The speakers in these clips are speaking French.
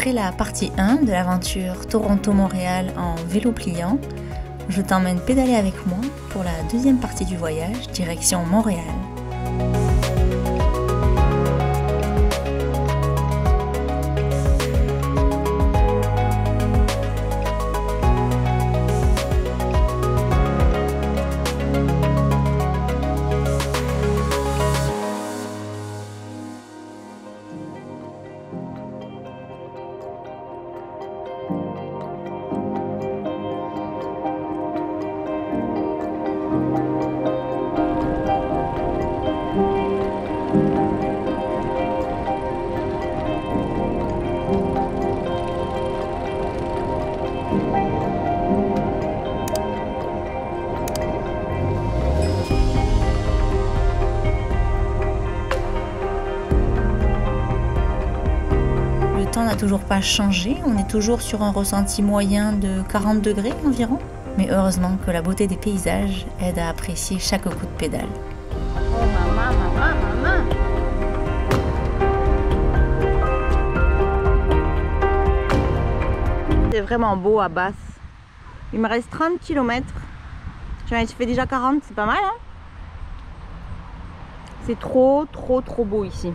Après la partie 1 de l'aventure Toronto-Montréal en vélo pliant, je t'emmène pédaler avec moi pour la deuxième partie du voyage, direction Montréal. Pas changé, on est toujours sur un ressenti moyen de 40 degrés environ. Mais heureusement que la beauté des paysages aide à apprécier chaque coup de pédale. C'est vraiment beau à Basse. Il me reste 30 km. Tu fais déjà 40, c'est pas mal hein? C'est trop, trop, trop beau ici.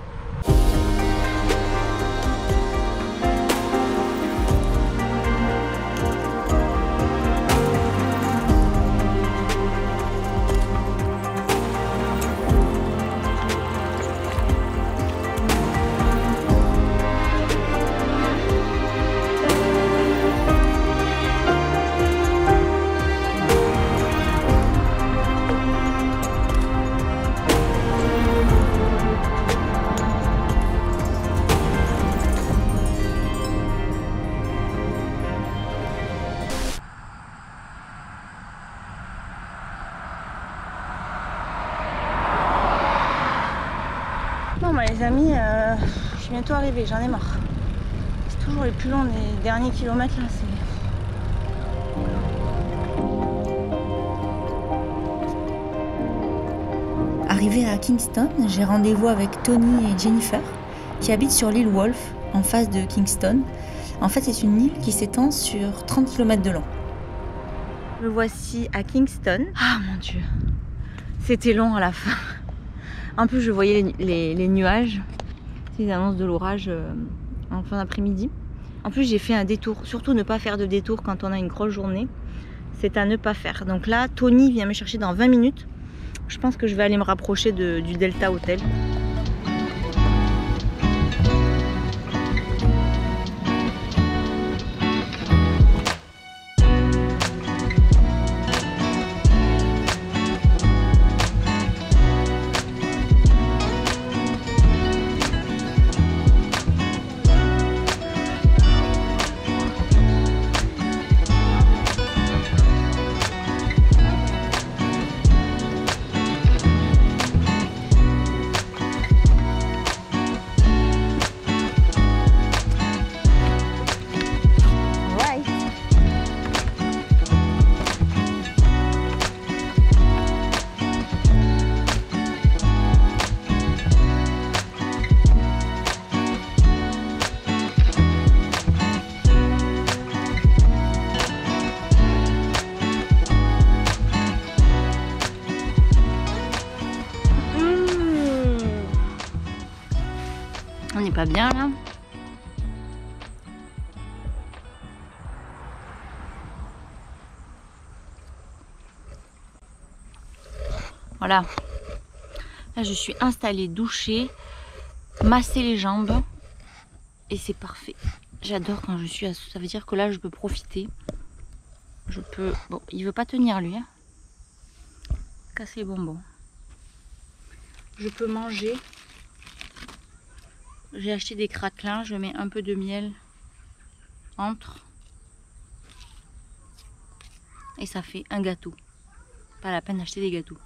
J'en ai marre. C'est toujours les plus longs, les derniers kilomètres là, c'est... Arrivé à Kingston, j'ai rendez-vous avec Tony et Jennifer qui habitent sur l'île Wolf en face de Kingston. En fait, c'est une île qui s'étend sur 30 km de long. Me voici à Kingston. Ah mon dieu, c'était long à la fin. En plus, je voyais les, nuages. C'est annonces de l'orage euh, en fin d'après-midi. En plus, j'ai fait un détour. Surtout ne pas faire de détour quand on a une grosse journée. C'est à ne pas faire. Donc là, Tony vient me chercher dans 20 minutes. Je pense que je vais aller me rapprocher du Delta Hotel. Voilà. Là, je suis installée, douchée, masser les jambes. Et c'est parfait. J'adore quand je suis à... Ça veut dire que là, je peux profiter. Je peux... Bon, il veut pas tenir, lui. Hein. Casser les bonbons. Je peux manger j'ai acheté des craquelins, je mets un peu de miel entre. Et ça fait un gâteau. Pas la peine d'acheter des gâteaux.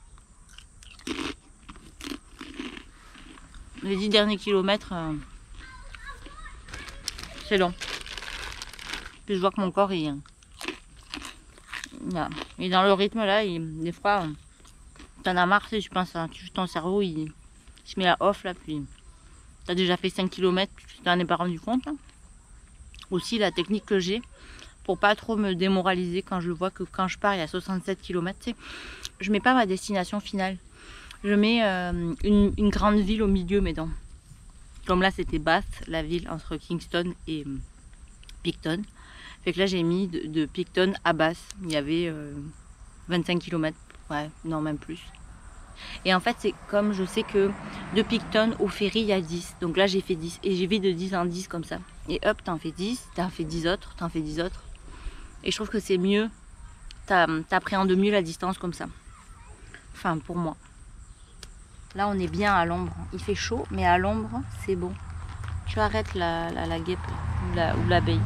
Les 10 derniers kilomètres, euh, c'est long. Puis je vois que mon corps, il, il est dans le rythme là. Il, des fois, t'en as marre, tu penses, ton cerveau, il se met à off là, puis Déjà fait 5 km, tu t'en es pas rendu compte. Hein. aussi la technique que j'ai pour pas trop me démoraliser quand je vois que quand je pars il y a 67 km. Je mets pas ma destination finale. Je mets euh, une, grande ville au milieu, mais dans. Comme là c'était Bath, la ville entre Kingston et euh, Picton. Fait que là j'ai mis de, Picton à Bath. Il y avait 25 euh, km. Ouais, non même plus. Et en fait, c'est comme je sais que de Picton au ferry, il y a 10. Donc là, j'ai fait 10. Et j'ai vais de 10 en 10 comme ça. Et hop, t'en fais 10, t'en fais 10 autres, t'en fais 10 autres. Et je trouve que c'est mieux. T'appréhendes mieux la distance comme ça. Enfin, pour moi. Là, on est bien à l'ombre. Il fait chaud, mais à l'ombre, c'est bon. Tu arrêtes la, la, guêpe ou l'abeille.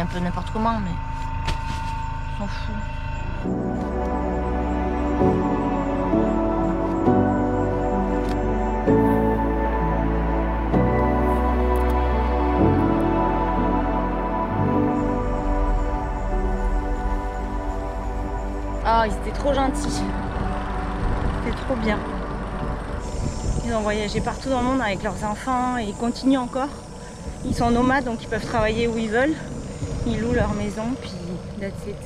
Un peu n'importe comment, mais... S'en fout. Ah, ils étaient trop gentils. C'était trop bien. Ils ont voyagé partout dans le monde avec leurs enfants et ils continuent encore. Ils sont nomades donc ils peuvent travailler où ils veulent. Ils louent leur maison puis that's it.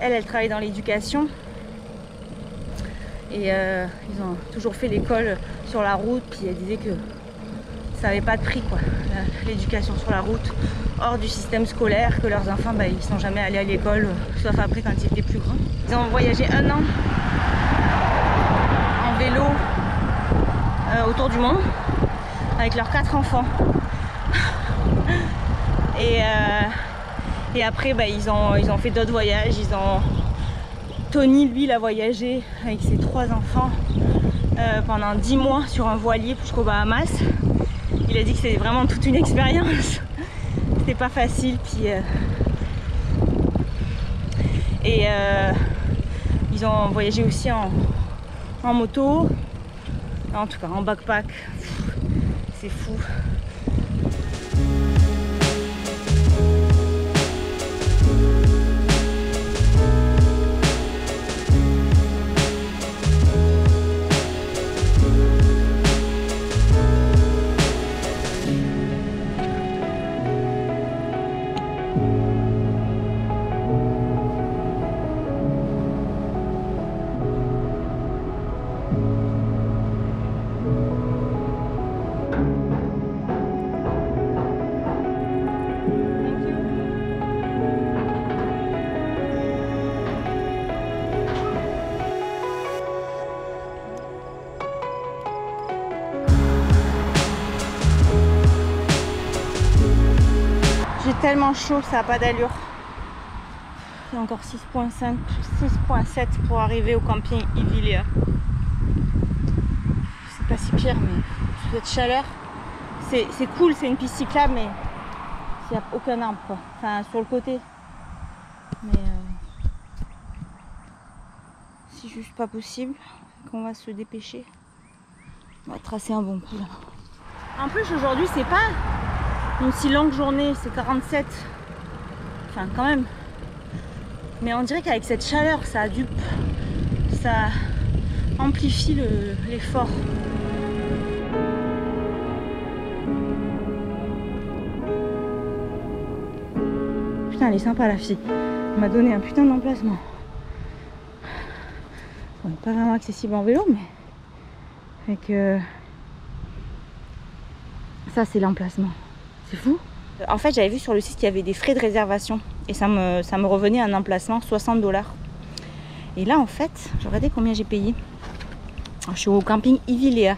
Elle, elle travaille dans l'éducation. Et euh, ils ont toujours fait l'école sur la route puis elle disait que ça n'avait pas de prix quoi. L'éducation sur la route, hors du système scolaire, que leurs enfants bah, ils sont jamais allés à l'école, sauf après quand ils étaient plus grands. Ils ont voyagé un an en vélo euh, autour du monde avec leurs quatre enfants. Et, euh, et après, bah, ils, ont, ils ont fait d'autres voyages. Ils ont... Tony, lui, il a voyagé avec ses trois enfants euh, pendant dix mois sur un voilier jusqu'au Bahamas. Il a dit que c'était vraiment toute une expérience. c'était pas facile. Puis, et ils ont voyagé aussi en moto, en tout cas, en backpack, c'est fou. Tellement chaud, ça n'a pas d'allure. C'est encore 6.5, 6.7 pour arriver au camping Ivilia. C'est pas si pire, mais cette chaleur, c'est cool, c'est une piste cyclable, mais il n'y a aucun arbre. Enfin, sur le côté. Mais euh, c'est juste pas possible qu'on va se dépêcher. On va tracer un bon coup là. En plus, aujourd'hui, c'est pas une si longue journée, c'est 47. Enfin, quand même. Mais on dirait qu'avec cette chaleur, ça a du... ça amplifie l'effort. Putain, elle est sympa la fille. On m'a donné un putain d'emplacement. Bon, pas vraiment accessible en vélo, mais avec euh, ça c'est l'emplacement. C'est fou. En fait, j'avais vu sur le site qu'il y avait des frais de réservation et ça me, revenait un emplacement 60 dollars. Et là, en fait, j'ai regardé combien j'ai payé. Je suis au camping Ivilea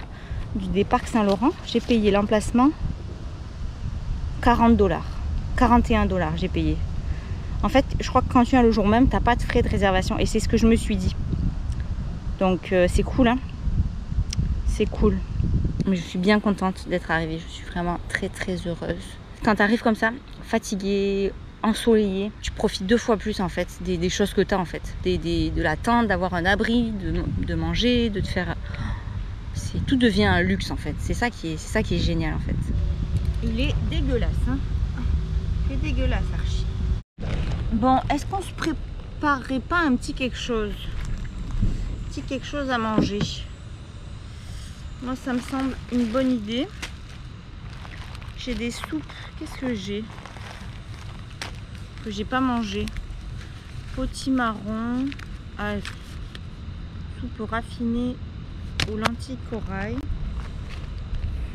du des parcs Saint-Laurent. J'ai payé l'emplacement 40 dollars. 41 dollars, j'ai payé. En fait, je crois que quand tu viens le jour même, t'as pas de frais de réservation. Et c'est ce que je me suis dit. Donc, euh, c'est cool, hein. C'est cool. Mais je suis bien contente d'être arrivée. Je suis vraiment très, très heureuse. Quand tu arrives comme ça, fatiguée, ensoleillé, tu profites deux fois plus en fait des, choses que tu as en fait. De la tente, d'avoir un abri, de, manger, de te faire. C'est, tout devient un luxe en fait. C'est ça, qui est, c'est génial en fait. Il est dégueulasse. Hein Il est dégueulasse, Archie. Bon, est-ce qu'on se préparerait pas un petit quelque chose? Un petit quelque chose à manger Moi, ça me semble une bonne idée. J'ai des soupes. Qu'est-ce que j'ai que j'ai pas mangé. Potimarron, ah, soupe raffinée aux lentilles corail,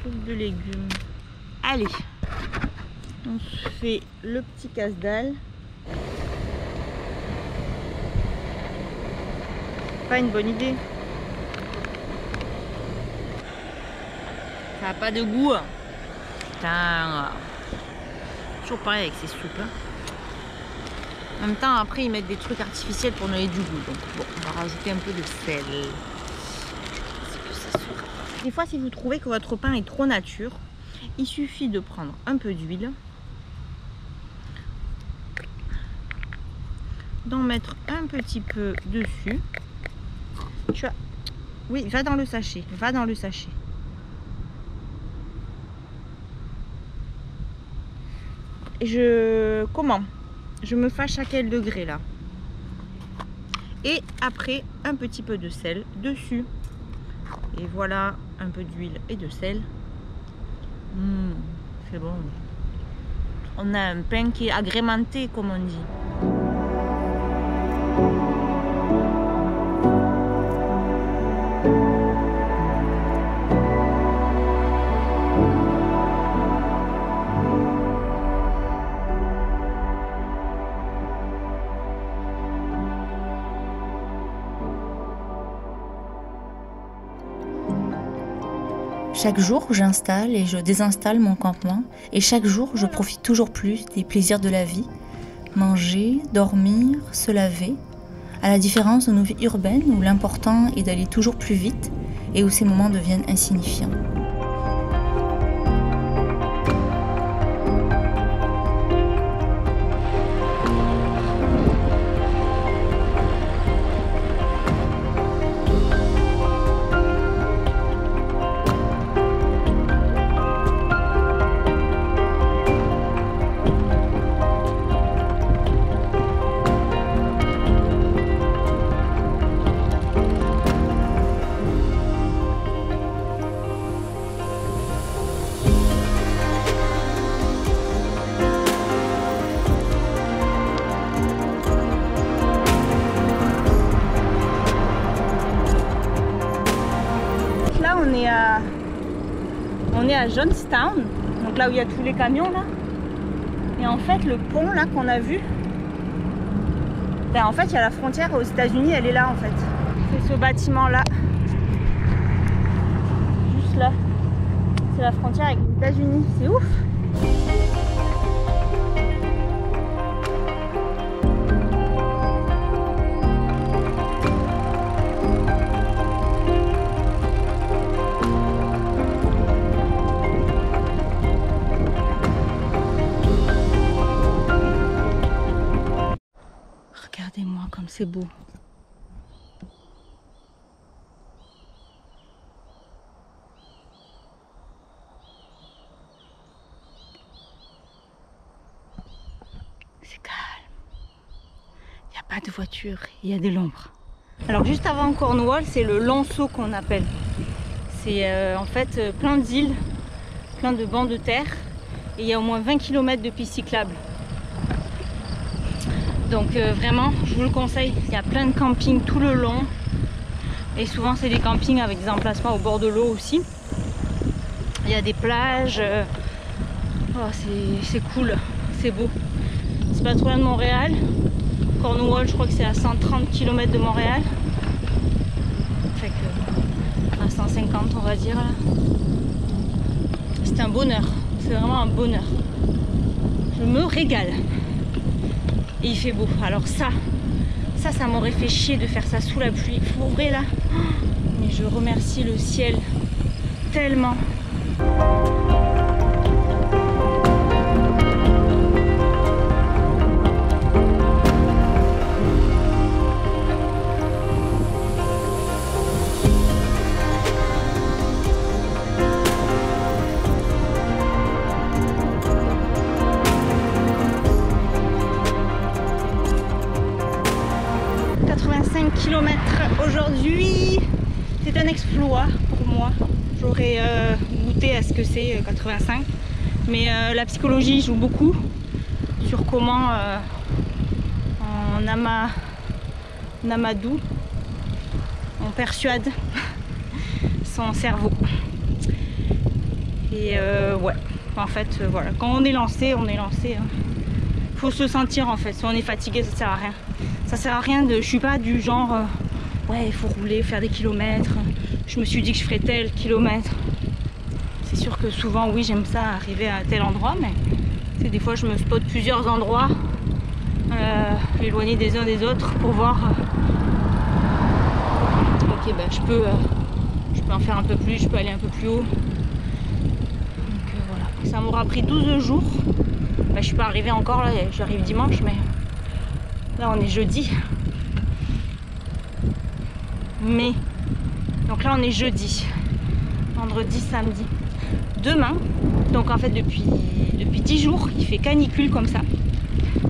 soupe de légumes. Allez, on se fait le petit casse-dalle. Pas une bonne idée. Ça n'a pas de goût. Putain. Toujours pareil avec ces soupes. Hein. En même temps, après, ils mettent des trucs artificiels pour donner du goût. Donc, bon, on va rajouter un peu de sel. Des fois, si vous trouvez que votre pain est trop nature, il suffit de prendre un peu d'huile, d'en mettre un petit peu dessus. Tu as... Oui, va dans le sachet, va dans le sachet. Et je... Comment? Je me fâche à quel degré là? Et après un petit peu de sel dessus. Et voilà un peu d'huile et de sel. Mmh, c'est bon. On a un pain qui est agrémenté comme on dit Chaque jour, j'installe et je désinstalle mon campement et chaque jour, je profite toujours plus des plaisirs de la vie. Manger, dormir, se laver. À la différence de nos vies urbaines où l'important est d'aller toujours plus vite et où ces moments deviennent insignifiants. À Johnstown, donc là où il y a tous les camions là. Et en fait le pont là qu'on a vu, ben, en fait il y a la frontière aux États-Unis, elle est là en fait. C'est ce bâtiment là. Juste là. C'est la frontière avec les États-Unis. C'est ouf. Pas de voiture, il y a de l'ombre. Alors juste avant Cornwall, c'est le Lanceau qu'on appelle. C'est euh, en fait euh, plein d'îles, plein de bancs de terre. Et il y a au moins 20 km de pistes cyclables. Donc euh, vraiment, je vous le conseille. Il y a plein de campings tout le long. Et souvent, c'est des campings avec des emplacements au bord de l'eau aussi. Il y a des plages. oh, c'est- c'est cool, c'est beau. C'est pas trop loin de Montréal. Cornwall, je crois que c'est à 130 km de Montréal. Fait que à 150, on va dire. C'est un bonheur. C'est vraiment un bonheur. Je me régale. Et il fait beau. Alors ça, ça, ça m'aurait fait chier de faire ça sous la pluie. Pour vrai là. Mais je remercie le ciel tellement. « goûté à ce que c'est euh, 85, mais euh, la psychologie joue beaucoup sur comment euh, ama, en amadou on persuade son cerveau. Et euh, ouais, en fait, voilà, quand on est lancé, on est lancé. hein. Faut se sentir en fait. Si on est fatigué, ça sert à rien. Ça sert à rien de. Je suis pas du genre. ouais, il faut rouler, faire des kilomètres. Je me suis dit que je ferais tel kilomètre. Sûr que souvent, oui, j'aime ça arriver à tel endroit, mais c'est des fois, je me spot plusieurs endroits euh, éloignés des uns des autres pour voir. euh, ok, ben je peux, euh, je peux en faire un peu plus, je peux aller un peu plus haut. Donc voilà. Ça m'aura pris 12 jours. Bah, je suis pas arrivée encore là, j'arrive dimanche, mais là on est jeudi. Mais donc là on est jeudi, vendredi, samedi. Demain, donc en fait depuis depuis 10 jours, il fait canicule comme ça.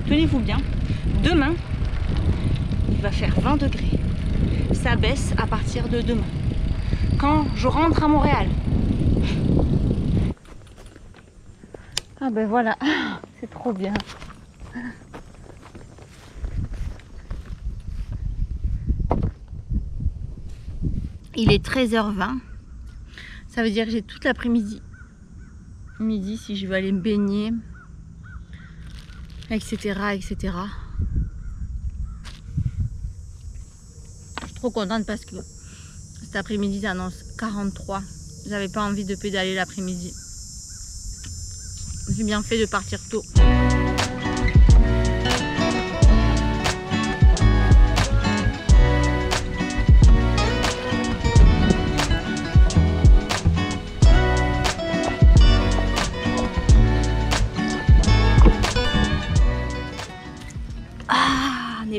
Tenez-vous bien. Demain, il va faire 20 degrés. Ça baisse à partir de demain. Quand je rentre à Montréal. Ah ben voilà, c'est trop bien. Il est 13h20. Ça veut dire que j'ai toute l'après-midi. Midi si je veux aller me baigner. Etc. etc. Je suis trop contente parce que cet après-midi ça annonce 43. J'avais pas envie de pédaler l'après-midi. J'ai bien fait de partir tôt.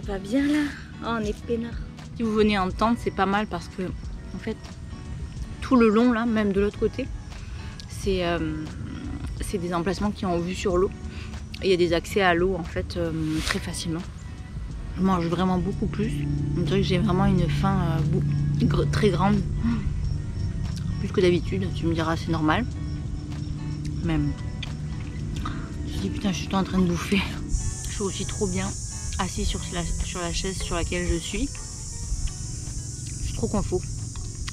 N'est pas bien là. Oh, on est peinard. Si vous venez en tente, c'est pas mal parce que, en fait, tout le long là, même de l'autre côté, c'est euh, des emplacements qui ont vue sur l'eau. Il y a des accès à l'eau en fait euh, très facilement. Je mange vraiment beaucoup plus. On dirait que j'ai vraiment une faim euh, très grande. Plus que d'habitude, tu me diras c'est normal. Même. Je me dis putain je suis en train de bouffer. Je suis aussi trop bien assis sur la, sur la chaise sur laquelle je suis. Je suis trop confort.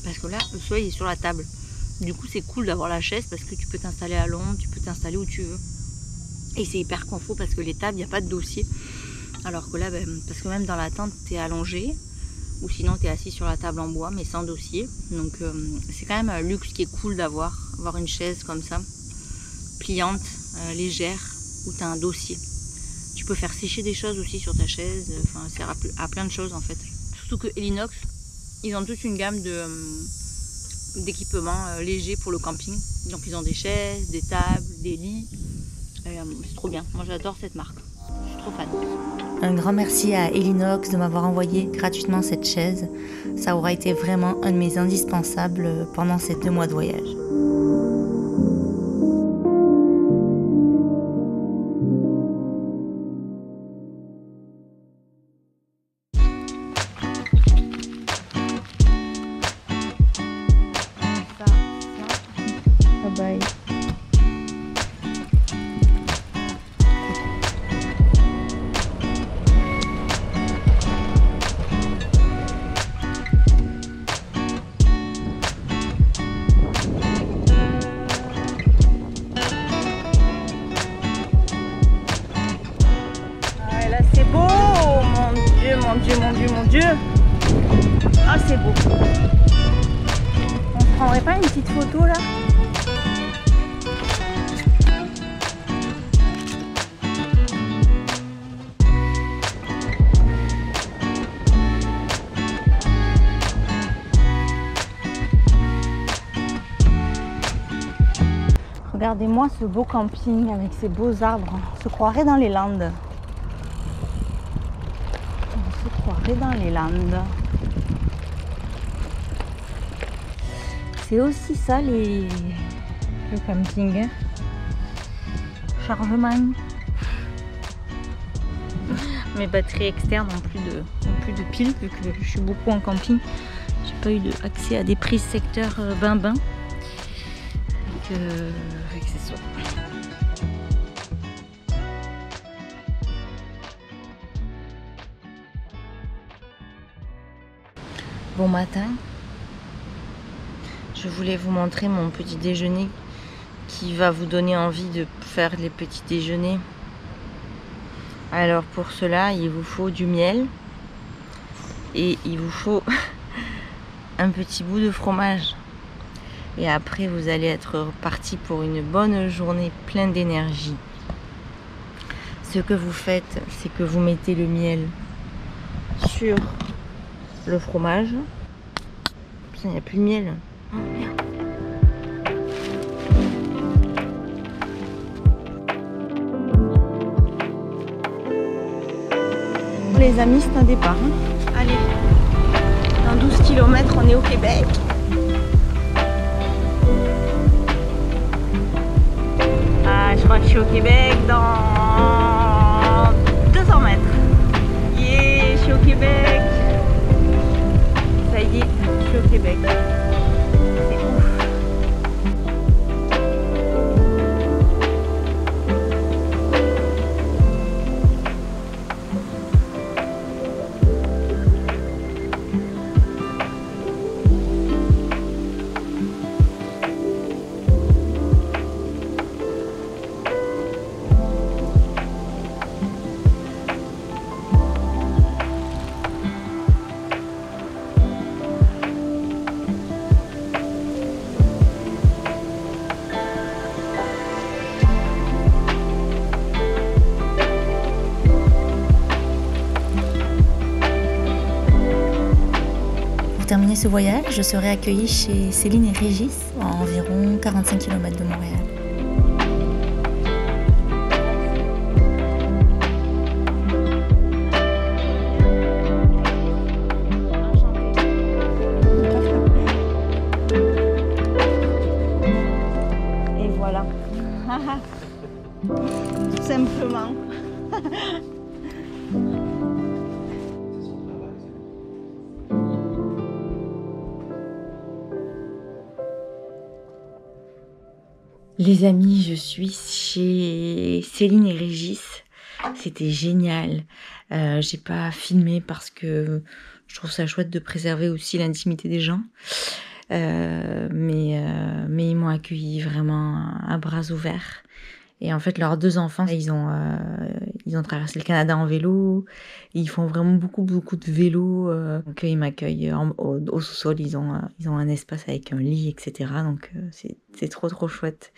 Parce que là, le soleil est sur la table. Du coup, c'est cool d'avoir la chaise parce que tu peux t'installer à l'ombre, tu peux t'installer où tu veux. Et c'est hyper confort parce que les tables, il n'y a pas de dossier. Alors que là, ben, parce que même dans la tente, tu es allongé. Ou sinon, tu es assis sur la table en bois, mais sans dossier. Donc, euh, c'est quand même un luxe qui est cool d'avoir. Avoir une chaise comme ça, pliante, euh, légère, où tu as un dossier. Tu peux faire sécher des choses aussi sur ta chaise. euh, Enfin, ça sert à, ple- à plein de choses en fait. Surtout que Elinox, ils ont toute une gamme de euh, d'équipements euh, légers pour le camping. Donc ils ont des chaises, des tables, des lits. C'est trop bien. Moi j'adore cette marque. Je suis trop fan. Un grand merci à Elinox de m'avoir envoyé gratuitement cette chaise. Ça aura été vraiment un de mes indispensables pendant ces deux mois de voyage. Ah, c'est beau. On prendrait pas une petite photo là? Regardez-moi ce beau camping avec ces beaux arbres. On se croirait dans les Landes. On se croirait dans les Landes. C'est aussi ça les... le camping. hein. Charlemagne. Mes batteries externes n'ont plus de, n'ont plus de piles vu que je suis beaucoup en camping. J'ai pas eu de accès à des prises secteur euh, bain-bain. Avec, euh, avec ces soins. Bon matin. Je voulais vous montrer mon petit déjeuner qui va vous donner envie de faire les petits déjeuners. Alors pour cela, il vous faut du miel et il vous faut un petit bout de fromage. Et après, vous allez être reparti pour une bonne journée pleine d'énergie. Ce que vous faites, c'est que vous mettez le miel sur le fromage. Il n'y a plus de miel. Les amis, c'est un départ. hein. Allez, dans 12 km, on est au Québec. Ah, je crois que je suis au Québec dans 200 mètres. Yeah, je suis au Québec. Ça y est, je suis au Québec. Ce voyage, je serai accueillie chez Céline et Régis, à environ 45 km de Montréal. Les amis, je suis chez Céline et Régis. C'était génial. Euh, j'ai pas filmé parce que je trouve ça chouette de préserver aussi l'intimité des gens. Euh, mais, euh, mais ils m'ont accueilli vraiment à bras ouverts. Et en fait, leurs deux enfants, ils ont, euh, ils ont traversé le Canada en vélo. Ils font vraiment beaucoup, beaucoup de vélo. euh. donc, ils m'accueillent en- au, sous-sol. Ils ont, euh, ils ont un espace avec un lit, etc. Donc, euh, c'est trop, trop chouette.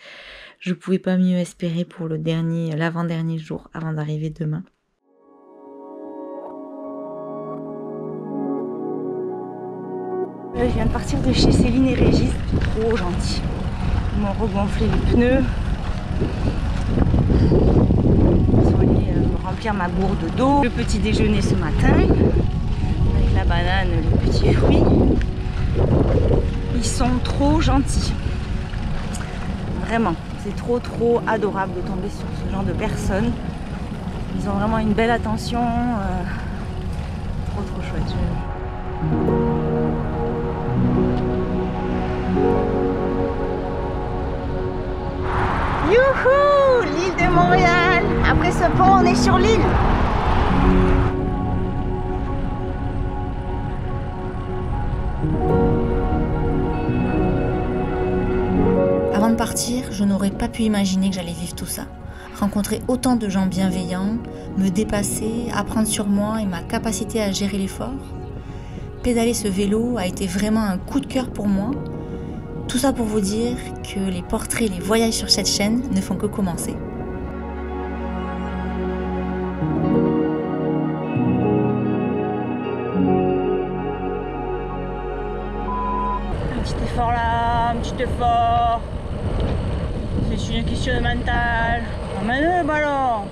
Je pouvais pas mieux espérer pour le dernier, l'avant-dernier jour avant d'arriver demain. Je viens de partir de chez Céline et Régis, trop gentil. Ils m'ont regonflé les pneus. Euh, remplir ma gourde d'eau. Le petit déjeuner ce matin, avec la banane, les petits fruits. Ils sont trop gentils. Vraiment, c'est trop trop adorable de tomber sur ce genre de personnes. Ils ont vraiment une belle attention. euh, trop trop chouette. Youhou L'île de Montréal Après ce pont, on est sur l'île Avant de partir, je n'aurais pas pu imaginer que j'allais vivre tout ça. rencontrer autant de gens bienveillants, me dépasser, apprendre sur moi et ma capacité à gérer l'effort. Pédaler ce vélo a été vraiment un coup de cœur pour moi. Tout ça pour vous dire que les portraits et les voyages sur cette chaîne ne font que commencer. Un petit effort là, un petit effort. C'est une question de mental. Emmène le ballon.